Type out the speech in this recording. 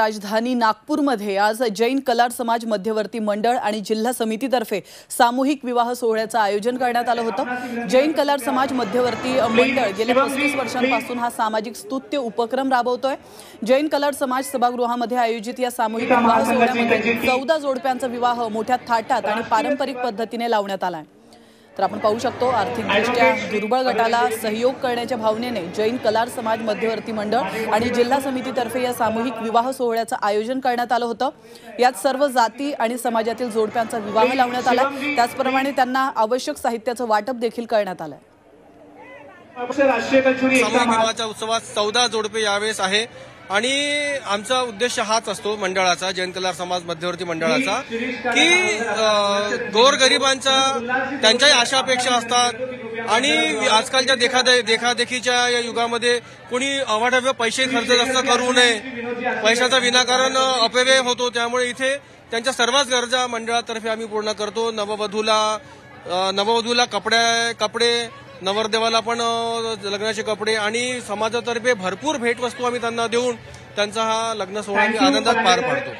राजधानी नागपूरमध्ये आज जैन कलार समाज मध्यवर्ती मंडळ आणि जिल्हा समितीतर्फे सामूहिक विवाह सोहळ्याचं आयोजन करण्यात आलं होतं. जैन कलार समाज मध्यवर्ती मंडळ गेल्या पस्तीस वर्षांपासून हा सामाजिक स्तुत्य उपक्रम राबवतोय. जैन कलार समाज सभागृहामध्ये आयोजित या सामूहिक विवाह सोहळ्यामध्ये चौदा जोडप्यांचा विवाह मोठ्या थाटात आणि पारंपरिक पद्धतीने लावण्यात आलाय. तर आपण पाहू शकतो आर्थिकदृष्ट्या दुर्बळ गटाला सहयोग करण्याच्या भावनेने जैन कलार समाज मध्यवर्ती मंडळ आणि जिल्हा समितीतर्फे या सामूहिक विवाह सोहळ्याचं आयोजन करण्यात आलं होतं. यात सर्व जाती आणि समाजातील जोडप्यांचा विवाह लावण्यात आला. त्याचप्रमाणे त्यांना आवश्यक साहित्याचं वाटप देखील करण्यात कचुरी सामूहिक विवाहाच्या उत्सवात चौदा जोडपे यावेळेस आहे. आणि आमचा उद्देश हाच असतो मंडळाचा जैन कलार समाज मध्यवर्ती मंडळाचा की गोरगरिबांचा त्यांच्याही आशा अपेक्षा असतात. आणि आजकालच्या देखा देखादेखीच्या या युगामध्ये कोणी अवाढव्य पैसे खर्च जास्त करू नये पैशाचा विनाकारण अपव्यय होतो त्यामुळे इथे त्यांच्या सर्वच गरजा मंडळातर्फे आम्ही पूर्ण करतो. नववधूला नववधूला कपड्या कपडे नवरदेवाला पण लग्नाचे कपडे आणि समाजातर्फे भरपूर भेटवस्तू आम्ही त्यांना देऊन त्यांचा हा लग्न सोहळा आनंदात पार पाडतो.